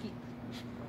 キー